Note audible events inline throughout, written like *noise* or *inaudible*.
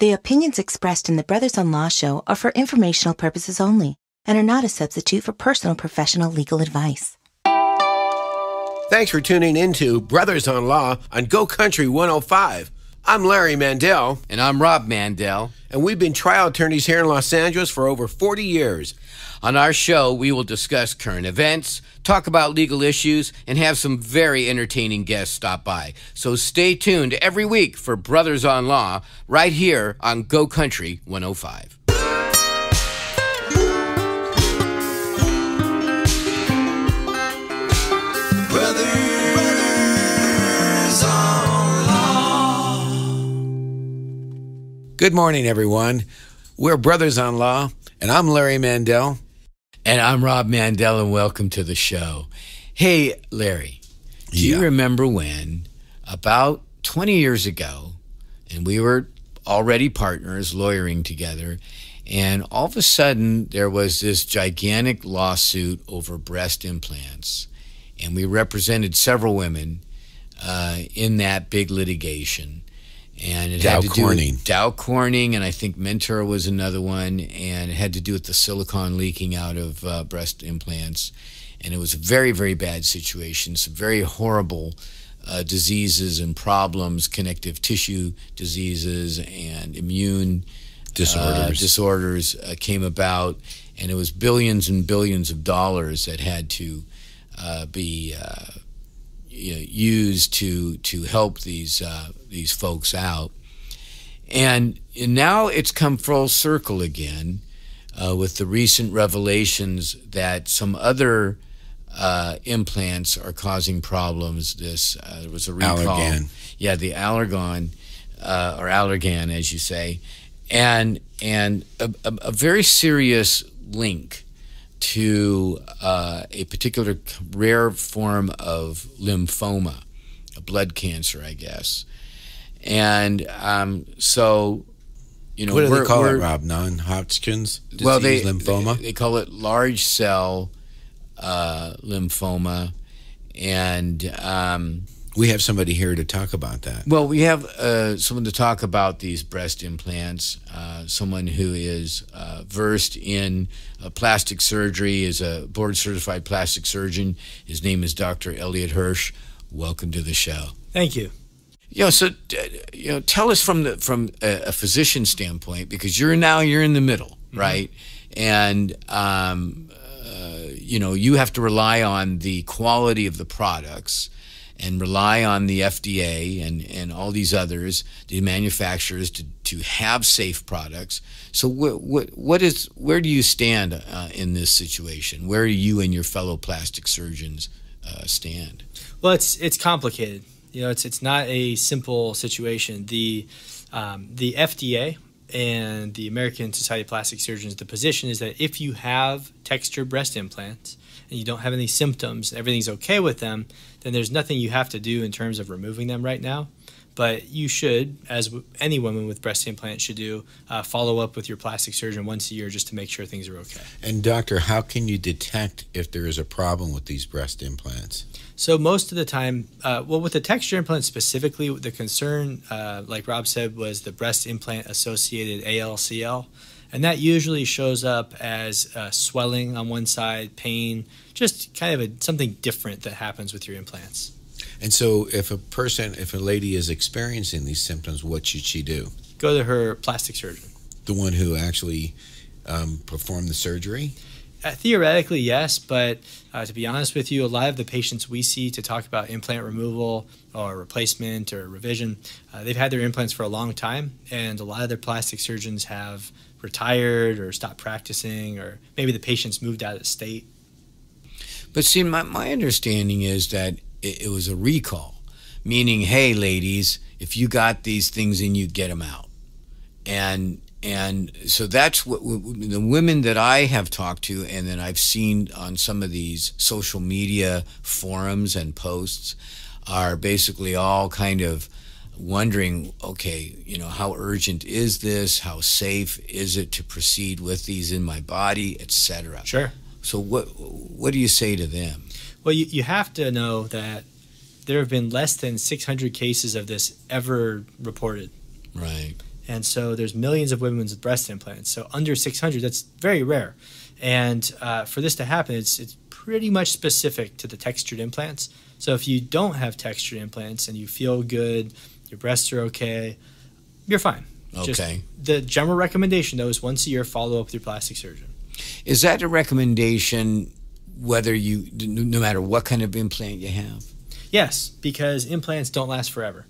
The opinions expressed in the Brothers on Law show are for informational purposes only and are not a substitute for personal professional legal advice. Thanks for tuning in to Brothers on Law on Go Country 105. I'm Larry Mandell. And I'm Rob Mandell. And we've been trial attorneys here in Los Angeles for over 40 years. On our show, we will discuss current events, talk about legal issues, and have some very entertaining guests stop by. So stay tuned every week for Brothers on Law right here on Go Country 105. Good morning, everyone. We're Brothers on Law, and I'm Larry Mandell. And I'm Rob Mandell, and welcome to the show. Hey, Larry, do Yeah. you remember when, about 20 years ago, and we were already partners lawyering together, and all of a sudden there was this gigantic lawsuit over breast implants, and we represented several women uh, in that big litigation. And it Dow had to do Corning. with Dow Corning, and I think Mentor was another one, and it had to do with the silicone leaking out of uh, breast implants. And it was a very, very bad situation, some very horrible uh, diseases and problems, connective tissue diseases and immune uh, Disorders. disorders uh, came about, and it was billions and billions of dollars that had to uh, be uh, you know, used to to help these uh, these folks out. And, and now it's come full circle again uh, with the recent revelations that some other uh, implants are causing problems. This uh, there was a recall. Allergan. Yeah, the Allergan uh, or Allergan, as you say, and and a, a, a very serious link to uh, a particular rare form of lymphoma, a blood cancer, I guess. And um, so, you know, what do they we're- call it, Rob? Non-Hodgkin's disease well, they lymphoma. They, they call it large cell uh, lymphoma, and um, we have somebody here to talk about that. well, we have uh, someone to talk about these breast implants. Uh, someone who is uh, versed in uh, plastic surgery, is a board certified plastic surgeon. His name is Dr. Elliot Hirsch. Welcome to the show. Thank you. You know, so uh, you know, tell us from the from a, a physician standpoint because you're now you're in the middle, right? And um, uh, you know, you have to rely on the quality of the products and rely on the FDA and, and all these others, the manufacturers, to, to have safe products. So, what what what is where do you stand uh, in this situation? Where do you and your fellow plastic surgeons uh, stand? Well, it's it's complicated. You know, it's it's not a simple situation. The um, the FDA and the American Society of Plastic Surgeons, the position is that if you have textured breast implants and you don't have any symptoms, everything's okay with them, then there's nothing you have to do in terms of removing them right now. But you should, as any woman with breast implants should do, uh, follow up with your plastic surgeon once a year just to make sure things are okay. And doctor, how can you detect if there is a problem with these breast implants? So most of the time, uh, well, with the texture implant specifically, the concern, uh, like Rob said, was the breast implant associated ALCL, and that usually shows up as uh, swelling on one side, pain, just kind of a, something different that happens with your implants. And so, if a person, if a lady is experiencing these symptoms, what should she do? Go to her plastic surgeon. The one who actually um, performed the surgery? Uh, theoretically, yes, but uh, to be honest with you, a lot of the patients we see to talk about implant removal or replacement or revision, uh, they've had their implants for a long time, and a lot of their plastic surgeons have retired or stopped practicing, or maybe the patients moved out of state. But see, my, my understanding is that it, it was a recall, meaning, hey, ladies, if you got these things in you, get them out. And and so that's what the women that I have talked to, and that I've seen on some of these social media forums and posts, are basically all kind of wondering, okay, you know, how urgent is this? How safe is it to proceed with these in my body, etc. Sure. So what what do you say to them? Well, you, you have to know that there have been less than 600 cases of this ever reported. Right. And so there's millions of women with breast implants. So under 600, that's very rare. And uh, for this to happen, it's, it's pretty much specific to the textured implants. So if you don't have textured implants and you feel good, your breasts are okay, you're fine. Okay. Just the general recommendation, though, is once a year follow up with your plastic surgeon. Is that a recommendation whether you, no matter what kind of implant you have? Yes, because implants don't last forever,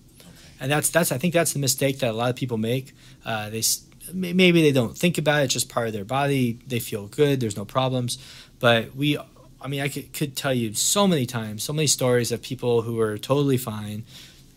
and that's that's I think that's the mistake that a lot of people make. Uh, they maybe they don't think about it; it's just part of their body. They feel good. There's no problems, but we. I mean, I could, could tell you so many times, so many stories of people who are totally fine.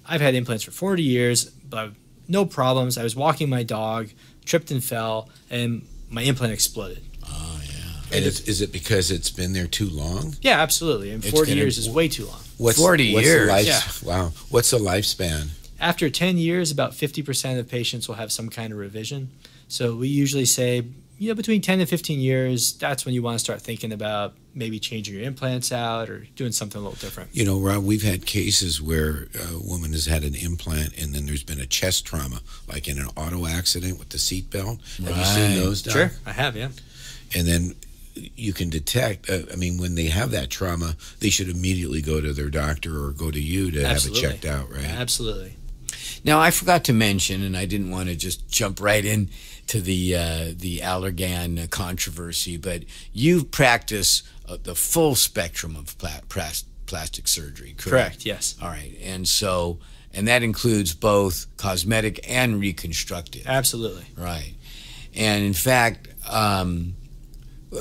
I've had implants for 40 years, but no problems. I was walking my dog, tripped and fell, and my implant exploded. Oh yeah. And is, is it because it's been there too long? Yeah, absolutely. And 40 gonna- years is way too long. What's, 40 what's years. Life, Yeah. Wow. What's the lifespan? After 10 years, about 50% of patients will have some kind of revision. So we usually say, you know, between 10 and 15 years, that's when you want to start thinking about maybe changing your implants out or doing something a little different. You know, Rob, we've had cases where a woman has had an implant and then there's been a chest trauma, like in an auto accident with the seatbelt. Have you seen those? Doc? Sure, I have, yeah. And then you can detect. Uh, I mean, when they have that trauma, they should immediately go to their doctor or go to you to Absolutely. have it checked out, right? Absolutely. Now I forgot to mention, and I didn't want to just jump right in to the uh, the Allergan controversy, but you practice uh, the full spectrum of pla- plas- plastic surgery, correct? Correct, yes. All right, and so and that includes both cosmetic and reconstructive, Absolutely. right? And in fact, um,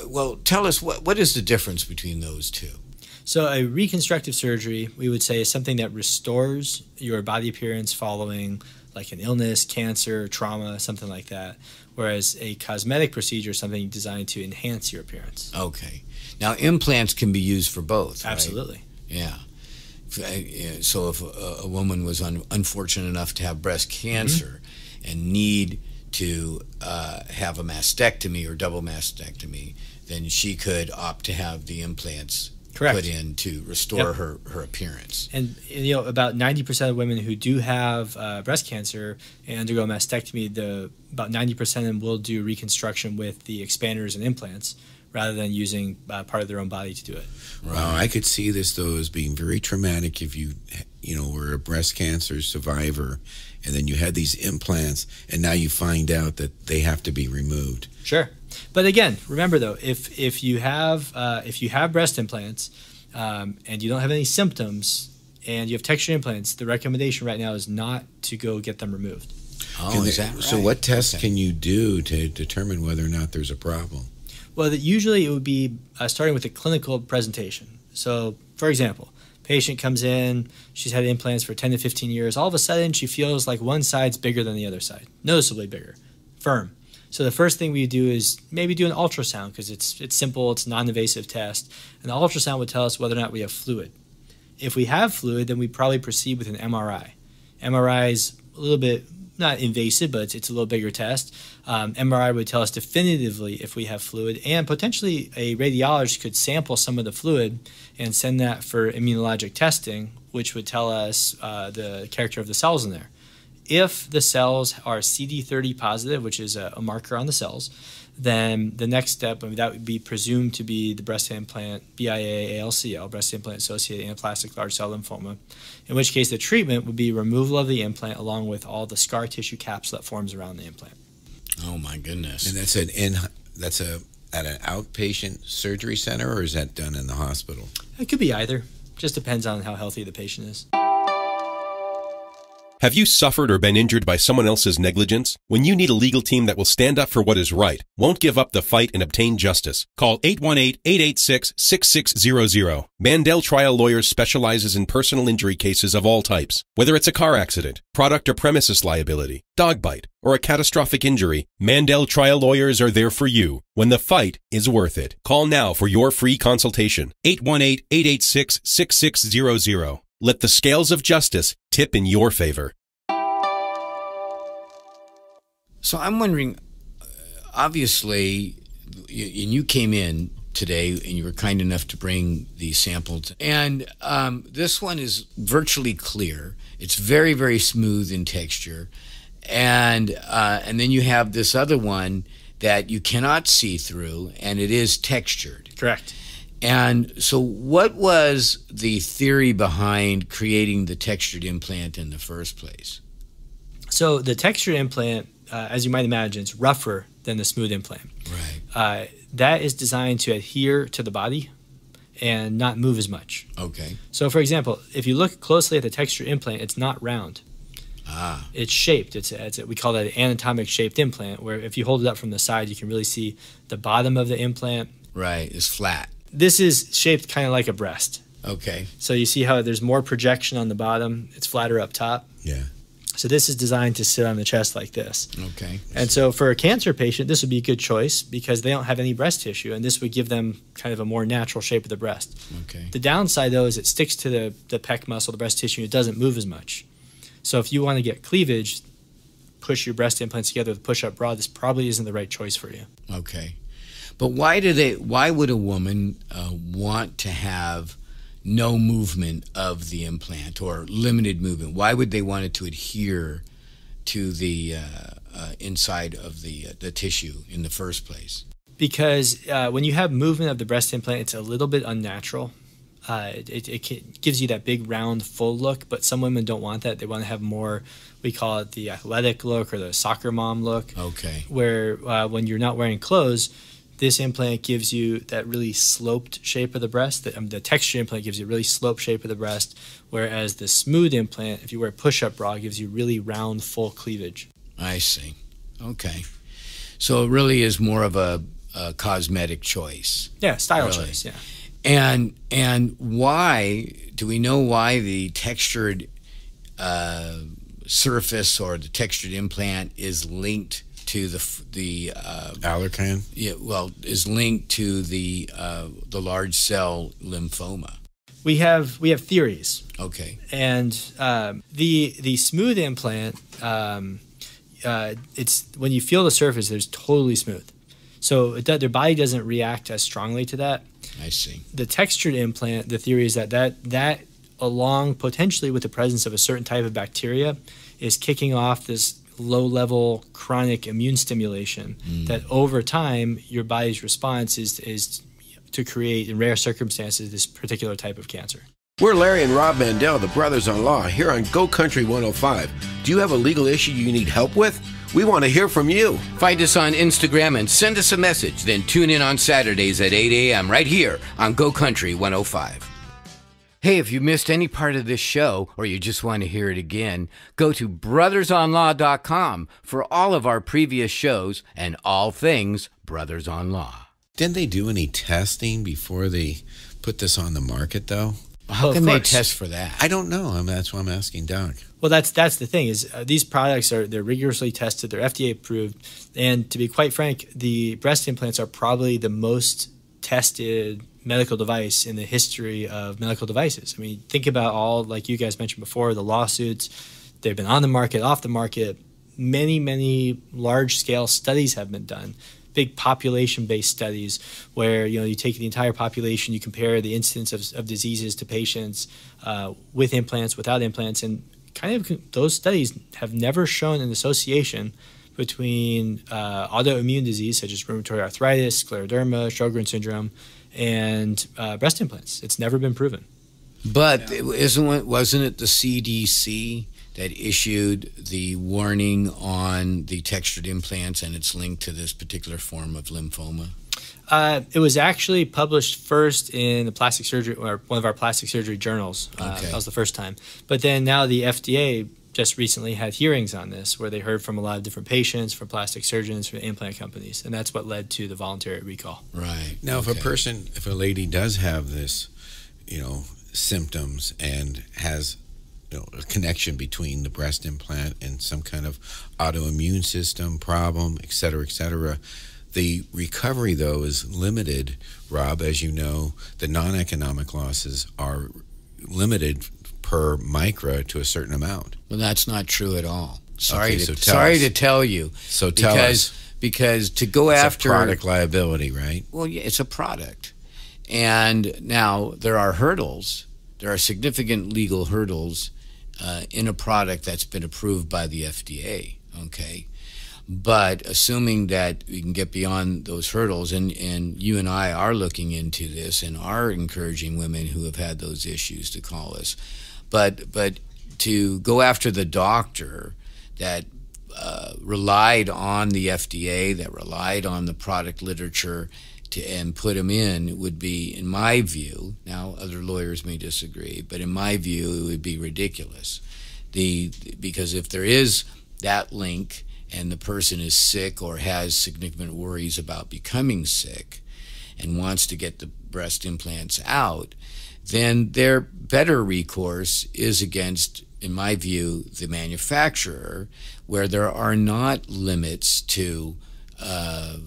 well, tell us what what is the difference between those two? So, a reconstructive surgery, we would say, is something that restores your body appearance following like an illness, cancer, trauma, something like that. Whereas a cosmetic procedure is something designed to enhance your appearance. Okay, now implants can be used for both, right? Absolutely. Yeah. I- uh, So if a, woman was un, unfortunate enough to have breast cancer and need to uh, have a mastectomy or double mastectomy, then she could opt to have the implants Correct. put in to restore Yep. her, her appearance. And you know, about ninety percent of women who do have uh, breast cancer and undergo mastectomy, the about ninety percent of them will do reconstruction with the expanders and implants rather than using uh, part of their own body to do it. Wow, I could see this though as being very traumatic if you, you know, were a breast cancer survivor, and then you had these implants, and now you find out that they have to be removed. Sure, but again, remember though, if if you have uh, if you have breast implants um, and you don't have any symptoms and you have textured implants, the recommendation right now is not to go get them removed. Oh, Can is they- that right? So, what tests Okay. can you do to determine whether or not there's a problem? Well, that usually it would be uh, starting with a clinical presentation. So, for example, patient comes in, she's had implants for 10 to 15 years. All of a sudden, she feels like one side's bigger than the other side, noticeably bigger, firm. So the first thing we do is maybe do an ultrasound because it's it's simple, it's non-invasive test, and the ultrasound would tell us whether or not we have fluid. If we have fluid, then we probably proceed with an MRI. MRI is a little bit not invasive, but it's, it's a little bigger test. Um, MRI would tell us definitively if we have fluid, and potentially a radiologist could sample some of the fluid and send that for immunologic testing, which would tell us uh, the character of the cells in there. If the cells are CD30 positive, which is a, a marker on the cells, then the next step, I mean, that would be presumed to be the breast implant BIA ALCL, breast implant associated anaplastic large cell lymphoma. In which case, the treatment would be removal of the implant along with all the scar tissue capsule that forms around the implant. Oh, my goodness. And that's an in that's a at an outpatient surgery center, or is that done in the hospital? It could be either. Just depends on how healthy the patient is. Have you suffered or been injured by someone else's negligence? When you need a legal team that will stand up for what is right, won't give up the fight and obtain justice, call 818-886-6600. Mandell Trial Lawyers specializes in personal injury cases of all types. Whether it's a car accident, product or premises liability, dog bite, or a catastrophic injury, Mandell Trial Lawyers are there for you when the fight is worth it. Call now for your free consultation. 818-886-6600. Let the scales of justice tip in your favor. So I'm wondering, uh, obviously, and you came in today and you were kind enough to bring the samples. And um, this one is virtually clear. It's very, very smooth in texture. and uh, and then you have this other one that you cannot see through, and it is textured. Correct. And so, what was the theory behind creating the textured implant in the first place? So the textured implant, uh, as you might imagine, is rougher than the smooth implant. Right. Uh, that is designed to adhere to the body and not move as much. Okay. So, for example, if you look closely at the textured implant, it's not round. Ah. It's shaped. It's, a, it's a, we call that an anatomic shaped implant, where if you hold it up from the side, you can really see the bottom of the implant. Right. It's flat. This is shaped kind of like a breast. Okay. So you see how there's more projection on the bottom. It's flatter up top. Yeah. So this is designed to sit on the chest like this. Okay. And so for a cancer patient, this would be a good choice because they don't have any breast tissue, and this would give them kind of a more natural shape of the breast. Okay. The downside, though, is it sticks to the, the pec muscle, the breast tissue, and it doesn't move as much. So if you want to get cleavage, push your breast implants together with push-up bra, this probably isn't the right choice for you. Okay. But why do they? Why would a woman uh, want to have no movement of the implant or limited movement? Why would they want it to adhere to the uh, uh, inside of the uh, the tissue in the first place? Because uh, when you have movement of the breast implant, it's a little bit unnatural. Uh, it, it can, gives you that big round full look, but some women don't want that. They want to have more, we call it the athletic look or the soccer mom look. Okay. where uh, when you're not wearing clothes, this implant gives you that really sloped shape of the breast. The, um, the texture implant gives you a really sloped shape of the breast, whereas the smooth implant, if you wear a push-up bra, gives you really round, full cleavage. I see. Okay. So it really is more of a, a cosmetic choice. Yeah, style Really? choice. Yeah. And and why do we know why the textured uh, surface or the textured implant is linked to the the uh, Allergan. yeah, well is linked to the uh, the large cell lymphoma? We have we have theories, Okay. and um, the the smooth implant, um, uh, it's when you feel the surface, it's totally smooth. So it, do- their body doesn't react as strongly to that. I see. the textured implant, the theory is that that that along potentially with the presence of a certain type of bacteria is kicking off this low level chronic immune stimulation mm. that over time your body's response is is to create in rare circumstances this particular type of cancer. We're Larry and Rob Mandell, the brothers in law, here on Go Country 105. Do you have a legal issue you need help with? We want to hear from you. Find us on Instagram and send us a message. Then tune in on Saturdays at 8 a.m. right here on Go Country 105. Hey, if you missed any part of this show or you just want to hear it again, go to brothersonlaw.com for all of our previous shows and all things Brothers on Law. Didn't they do any testing before they put this on the market, though? How Well, can they test for that? I don't know. I mean, that's why I'm asking Doc. Well, that's that's the thing is uh, these products are they're rigorously tested, they're FDA approved, and to be quite frank, the breast implants are probably the most tested medical device in the history of medical devices. I mean, think about all like you guys mentioned before, the lawsuits. They've been on the market, off the market. Many, many large scale studies have been done. Big population based studies where you know you take the entire population, you compare the incidence of, of diseases to patients uh, with implants, without implants, and kind of those studies have never shown an association between uh, autoimmune disease such as rheumatoid arthritis, scleroderma, Sjogren syndrome, and uh, breast implants. It's never been proven. But isn't it, wasn't it the CDC that issued the warning on the textured implants and it's linked to this particular form of lymphoma? Uh, it was actually published first in the plastic surgery or one of our plastic surgery journals. Uh, Okay. That was the first time. But then now the FDA just recently had hearings on this where they heard from a lot of different patients, from plastic surgeons, from implant companies, and that's what led to the voluntary recall. Right. Now, if a person, if a lady does have this, you know, symptoms and has, you know, a connection between the breast implant and some kind of autoimmune system problem, et cetera, et cetera, the recovery though is limited. Rob, as you know, the non-economic losses are limited per MICRA to a certain amount. Well, that's not true at all. Sorry Okay, to so sorry us. to tell you. So tell because us. because to go It's after a product liability, right? Well, yeah, it's a product. And now there are hurdles. There are significant legal hurdles uh, in a product that's been approved by the FDA. Okay. But assuming that we can get beyond those hurdles, and, and you and I are looking into this and are encouraging women who have had those issues to call us. But, but to go after the doctor that uh, relied on the FDA, that relied on the product literature, to, and put them in would be, in my view, now other lawyers may disagree, but in my view, it would be ridiculous. The because if there is that link and the person is sick or has significant worries about becoming sick and wants to get the breast implants out, then their better recourse is against, in my view, the manufacturer, where there are not limits to uh,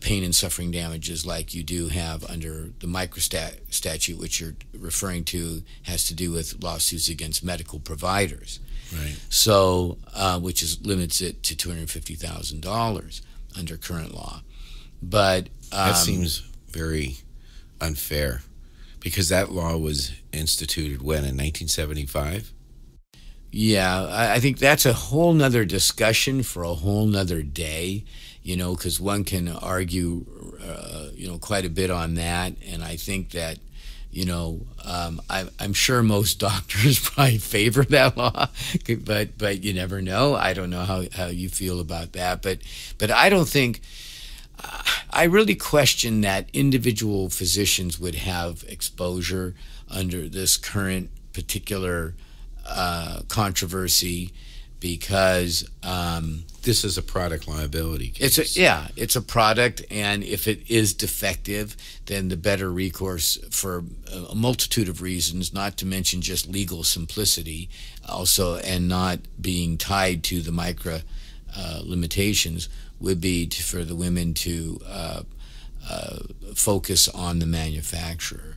pain and suffering damages like you do have under the microstat statute, which you're referring to, has to do with lawsuits against medical providers. Right. So, uh, which is limits it to two hundred fifty thousand dollars under current law. But um, that seems very unfair because that law was instituted when in 1975. Yeah, I, think that's a whole nother discussion for a whole nother day. You know, because one can argue, uh, you know, quite a bit on that, and I think that you know, um, I, am sure most *laughs* doctors *laughs* probably favor that law, but but you never know. I don't know how, how you feel about that, but but I don't think. I really question that individual physicians would have exposure under this current particular uh, controversy because um, this is a product liability case. It's a, yeah, it's a product, and if it is defective, then the better recourse for a multitude of reasons, not to mention just legal simplicity, also, and not being tied to the MICRA uh, limitations, would be to, for the women to uh, uh, focus on the manufacturer.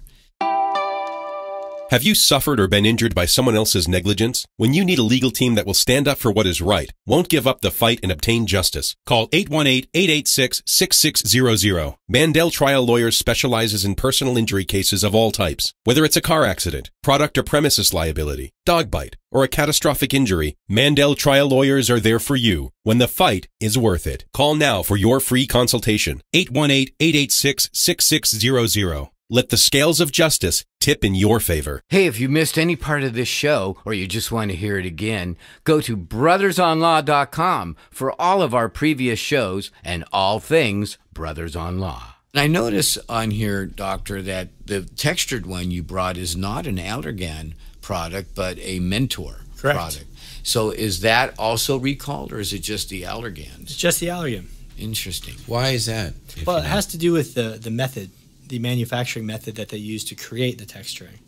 Have you suffered or been injured by someone else's negligence? When you need a legal team that will stand up for what is right, won't give up the fight and obtain justice, call 818-886-6600. Mandell Trial Lawyers specializes in personal injury cases of all types. Whether it's a car accident, product or premises liability, dog bite, or a catastrophic injury, Mandell Trial Lawyers are there for you when the fight is worth it. Call now for your free consultation. 818-886-6600. Let the scales of justice tip in your favor. Hey, if you missed any part of this show or you just want to hear it again, go to brothersonlaw.com for all of our previous shows and all things Brothers on Law. I notice on here, Doctor, that the textured one you brought is not an Allergan product, but a Mentor Correct. product. So is that also recalled or is it just the Allergans? It's just the Allergan. Interesting. Why is that? Well, it has to do with the, the method the manufacturing method that they use to create the texturing.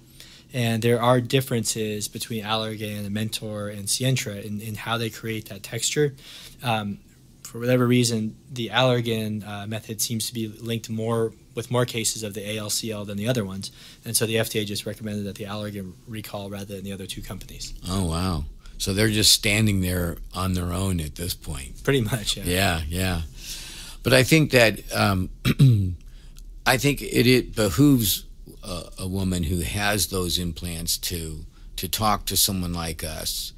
And there are differences between Allergan and Mentor and Sientra in, in how they create that texture. Um, for whatever reason, the Allergan uh, method seems to be linked more with more cases of the ALCL than the other ones. And so the FDA just recommended that the Allergan recall rather than the other two companies. Oh, wow. So they're just standing there on their own at this point. Pretty much, yeah. Yeah, yeah. But I think that um, *clears throat* I think it, it behooves a, a, woman who has those implants to to talk to someone like us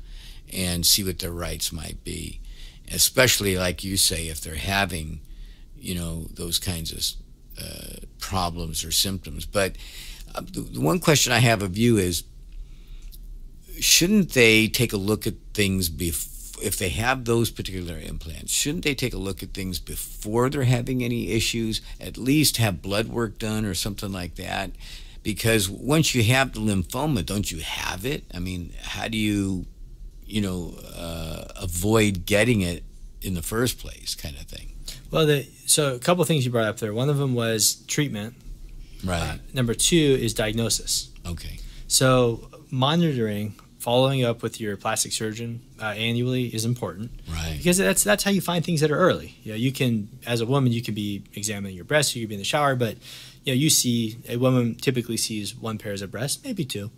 and see what their rights might be, especially like you say if they're having, you know, those kinds of uh, problems or symptoms. But uh, the, the one question I have of you is, shouldn't they take a look at things before? If they have those particular implants, shouldn't they take a look at things before they're having any issues? At least have blood work done or something like that. Because once you have the lymphoma, don't you have it? I mean, how do you, you know, uh, avoid getting it in the first place, kind of thing? Well, the, so a couple things you brought up there. One of them was treatment. Right. Uh, number two is diagnosis. Okay. So monitoring following up with your plastic surgeon uh, annually is important. Right. Because that's that's how you find things that are early. You know, you can as a woman you can be examining your breasts, you can be in the shower, but you know, you see a woman typically sees one pairs of breasts, maybe two.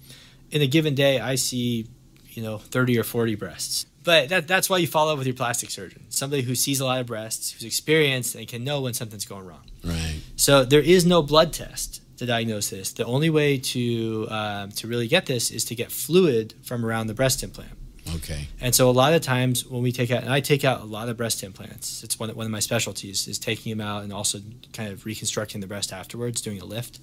In a given day, I see, you know, 30 or 40 breasts. But that, that's why you follow up with your plastic surgeon, somebody who sees a lot of breasts, who's experienced, and can know when something's going wrong. Right. So there is no blood test to diagnose this. The only way to uh, to really get this is to get fluid from around the breast implant. Okay. And so a lot of times when we take out, and I take out a lot of breast implants. It's one of, one of my specialties is taking them out and also kind of reconstructing the breast afterwards, doing a lift.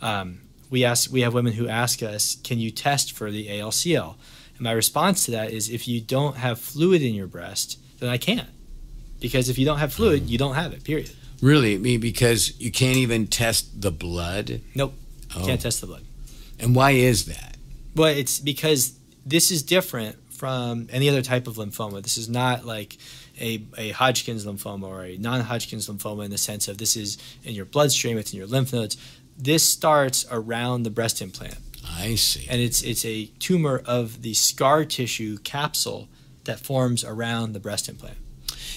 Um, we ask, we have women who ask us, "Can you test for the ALCL?" And my response to that is, if you don't have fluid in your breast, then I can't, because if you don't have fluid, you don't have it. Period. Really? I mean, because you can't even test the blood? Nope. You Oh. can't test the blood. And why is that? Well, it's because this is different from any other type of lymphoma. This is not like a, a Hodgkin's lymphoma or a non Hodgkin's lymphoma in the sense of this is in your bloodstream, it's in your lymph nodes. This starts around the breast implant, I see. and it's, it's a tumor of the scar tissue capsule that forms around the breast implant.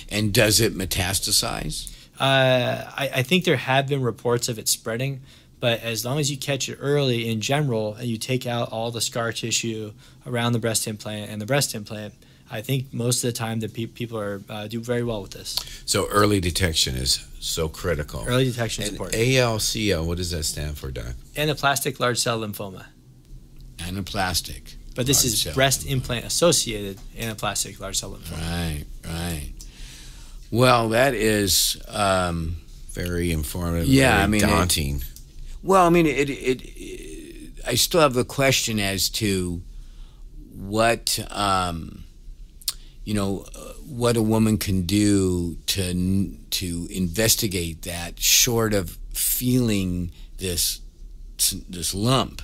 And does it metastasize? Uh, I, I think there have been reports of it spreading, but as long as you catch it early in general and you take out all the scar tissue around the breast implant and the breast implant, I think most of the time that pe- people are uh, do very well with this. So early detection is so critical. Early detection is And important. ALCL, what does that stand for, Doc? Anaplastic large cell lymphoma, Anaplastic. but this is breast lymphoma. implant associated anaplastic large cell lymphoma. Right, right. Well, that is. Um, Very informative. Yeah, very I mean, it- daunting. well, I mean, it, it, it. I still have the question as to what, um, you know, uh, what a woman can do to to investigate that, short of feeling this this lump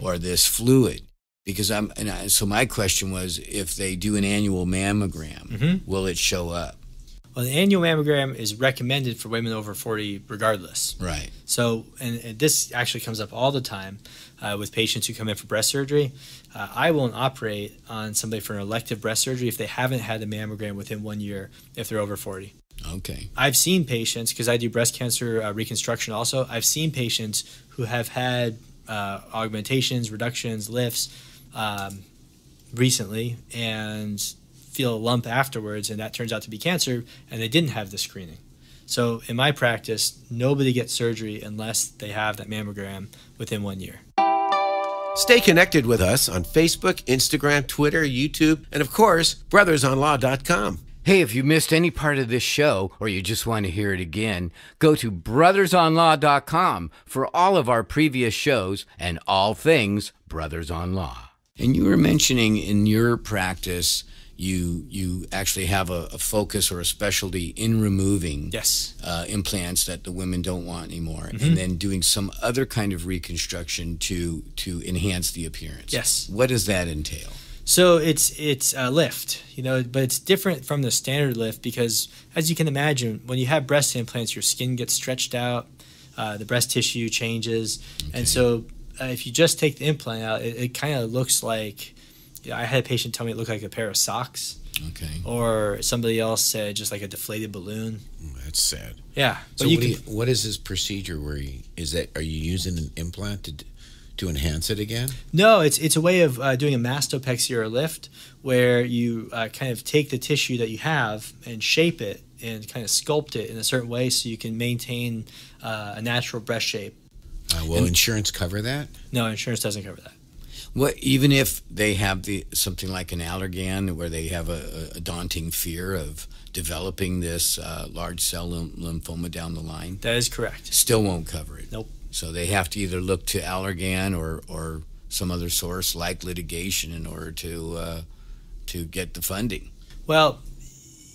or this fluid. Because I'm, and I, so my question was, if they do an annual mammogram, will it show up? Well, the annual mammogram is recommended for women over 40 regardless. Right. So, and, and this actually comes up all the time uh, with patients who come in for breast surgery. Uh, I won't operate on somebody for an elective breast surgery if they haven't had a mammogram within one year if they're over 40. Okay. I've seen patients, because I do breast cancer uh, reconstruction also, I've seen patients who have had uh, augmentations, reductions, lifts um, recently and feel a lump afterwards, and that turns out to be cancer, and they didn't have the screening. So in my practice, nobody gets surgery unless they have that mammogram within one year. Stay connected with us on Facebook, Instagram, Twitter, YouTube, and of course, brothersonlaw.com. Hey, if you missed any part of this show or you just want to hear it again, go to brothersonlaw.com for all of our previous shows and all things Brothers on Law. And you were mentioning in your practice, you you actually have a, a focus or a specialty in removing Yes. uh, implants that the women don't want anymore, and then doing some other kind of reconstruction to to enhance the appearance. Yes. What does that entail? So it's it's a lift, you know, but it's different from the standard lift because, as you can imagine, when you have breast implants, your skin gets stretched out, uh, the breast tissue changes, and so uh, if you just take the implant out, it, it kind of looks like. I had a patient tell me it looked like a pair of socks, Okay. or somebody else said just like a deflated balloon. That's sad. Yeah, So what, can. you- what is this procedure where you, is that, are you using an implant to, to enhance it again? No, it's it's a way of uh, doing a mastopexy or a lift where you uh, kind of take the tissue that you have and shape it and kind of sculpt it in a certain way so you can maintain uh, a natural breast shape. Uh, will insurance cover that? No, insurance doesn't cover that. What even if they have the something like an allergan where they have a, a daunting fear of developing this uh, large cell lym- lymphoma down the line, That is correct. still won't cover it. Nope. So they have to either look to Allergan or or some other source like litigation in order to uh, to get the funding. Well,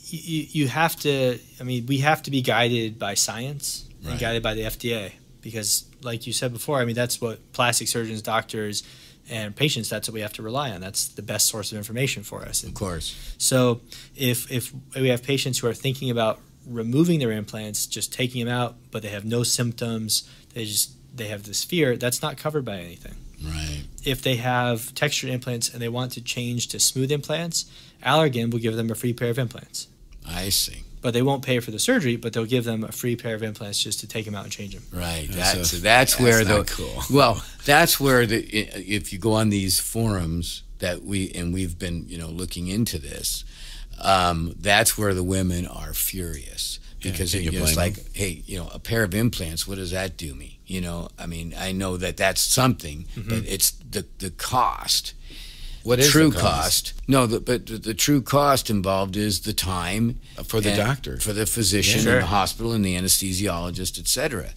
you, you have to, I mean, we have to be guided by science and Right. guided by the FDA because, like you said before, I mean, that's what plastic surgeons, doctors, and patients, that's what we have to rely on. That's the best source of information for us. Of course. So if if we have patients who are thinking about removing their implants, just taking them out, but they have no symptoms, they just they have this fear, that's not covered by anything. Right. If they have textured implants and they want to change to smooth implants, Allergan will give them a free pair of implants. I see. But they won't pay for the surgery, but they'll give them a free pair of implants just to take them out and change them. Right. That's That's that's, where that's the cool. *laughs* well, that's where the if you go on these forums that we and we've been you know looking into this, um, that's where the women are furious because can it, you you know, it's blame like, hey, you know, a pair of implants, what does that do me? You know, I mean, I know that that's something, Mm-hmm. but it's the the cost. What is true the cost? No, the, but the, the true cost involved is the time uh, For the and- doctor. for the physician, Yeah. Sure. and the hospital, and the anesthesiologist, etc.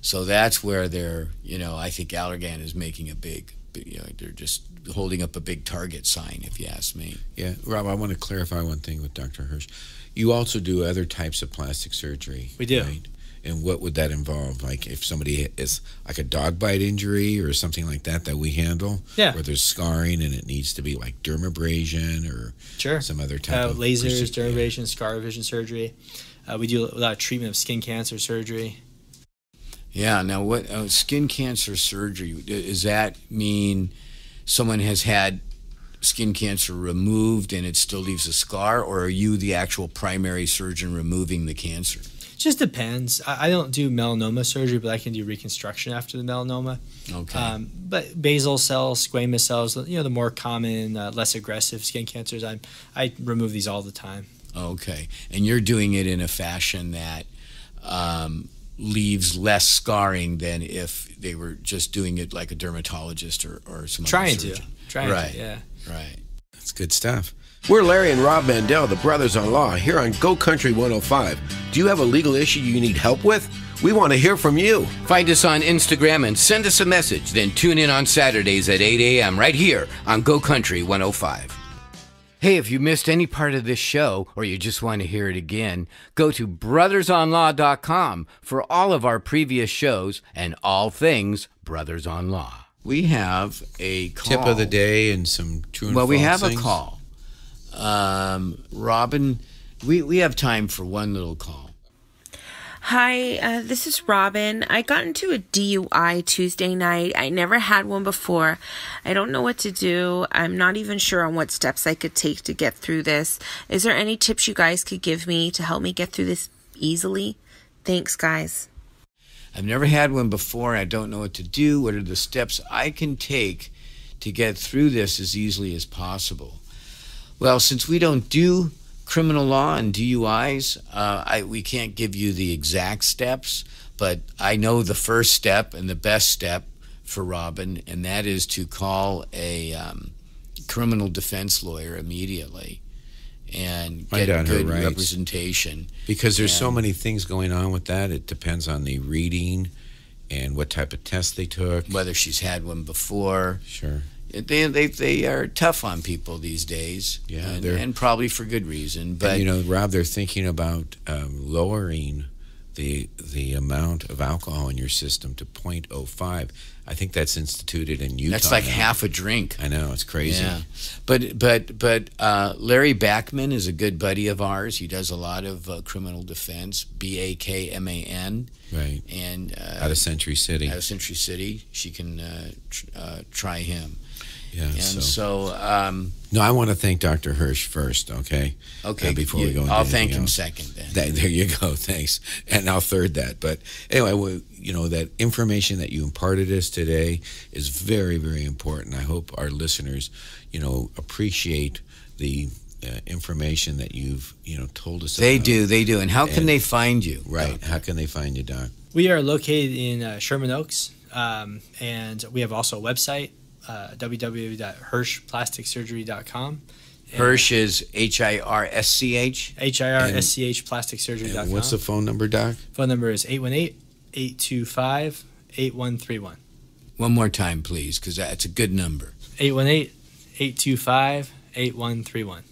So that's where they're, you know, I think Allergan is making a big, big, you know, they're just holding up a big target sign, if you ask me. Yeah, Rob, I want to clarify one thing with Dr. Hirsch. You also do other types of plastic surgery. We do. Right? And what would that involve? Like if somebody is like a dog bite injury or something like that that we handle? Yeah. Where there's scarring and it needs to be like dermabrasion or Sure. some other type Uh, of lasers, proce- derivation, scar revision surgery. Uh, we do a lot of treatment of skin cancer surgery. Yeah. Now, what uh, skin cancer surgery does that mean? Someone has had skin cancer removed and it still leaves a scar, or are you the actual primary surgeon removing the cancer? Just depends. I, I don't do melanoma surgery, but I can do reconstruction after the melanoma. Okay. Um, but basal cells, squamous cells, you know, the more common, uh, less aggressive skin cancers, I I remove these all the time. Okay, and you're doing it in a fashion that um, leaves less scarring than if they were just doing it like a dermatologist or, or some other Trying to, trying right, to, yeah. right. That's good stuff. We're Larry and Rob Mandell, the brothers on law, here on Go Country 105. Do you have a legal issue you need help with? We want to hear from you. Find us on Instagram and send us a message. Then tune in on Saturdays at 8 a.m. right here on Go Country 105. Hey, if you missed any part of this show or you just want to hear it again, go to brothersonlaw.com for all of our previous shows and all things Brothers on Law. We have a call. Tip of the day and some true and Well, we have things. a call. Um, Robin, we, we have time for one little call. Hi, uh, this is Robin. I got into a DUI Tuesday night. I never had one before. I don't know what to do. I'm not even sure on what steps I could take to get through this. Is there any tips you guys could give me to help me get through this easily? Thanks, guys. I've never had one before. I don't know what to do. What are the steps I can take to get through this as easily as possible? Well, since we don't do criminal law and DUIs, uh, I, we can't give you the exact steps, but I know the first step and the best step for Robin, and that is to call a um, criminal defense lawyer immediately and get good representation. Because there's so many things going on with that. It depends on the reading and what type of test they took. Whether she's had one before, Sure. They they they are tough on people these days. Yeah, and, and probably for good reason. But and, you know, Rob, they're thinking about um, lowering the the amount of alcohol in your system to 0.05. I think that's instituted in Utah. that's like now. half a drink. I know it's crazy. Yeah, but but but uh, Larry Bakman is a good buddy of ours. He does a lot of uh, criminal defense. B A K M A N, Right. and uh, Out of Century City. out of Century City. She can uh, tr- uh, try him. Yeah. And so. so, um, no, I want to thank Dr. Hirsch first. Okay. okay, Uh, before we go, into I'll anything thank him else. second then. That, there you go. *laughs* Thanks. And I'll third that. But anyway, we, you know, that information that you imparted us today is very, very important. I hope our listeners, you know, appreciate the uh, information that you've, you know, told us. They about. do, they do. And how can And- they find you? Right. How can they find you, Doc? We are located in uh, Sherman Oaks, um, and we have also a website, uh, www.hirschplasticsurgery.com. Hirsch is H I R S C H. H I R S C H plasticsurgery.com. And what's the phone number, Doc? phone number is 818 825 8131. One more time, please, because that's a good number. 818 825 8131.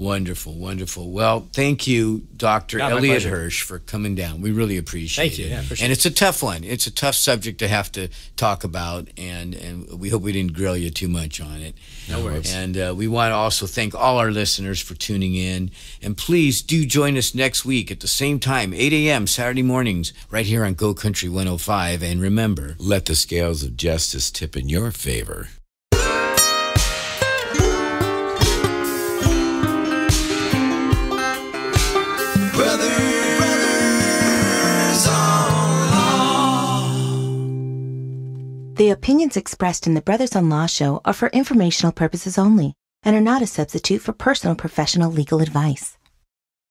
Wonderful, wonderful. Well, thank you, Dr. Yeah, Elliot. Hirsch, for coming down. We really appreciate Thank you, it. yeah, sure. And it's a tough one. It's a tough subject to have to talk about, and, and we hope we didn't grill you too much on it. No worries. And uh, we want to also thank all our listeners for tuning in. And please do join us next week at the same time, 8 a.m. Saturday mornings, right here on Go Country 105. And remember, Let the scales of justice tip in your favor. The opinions expressed in the Brothers on Law show are for informational purposes only and are not a substitute for personal professional legal advice.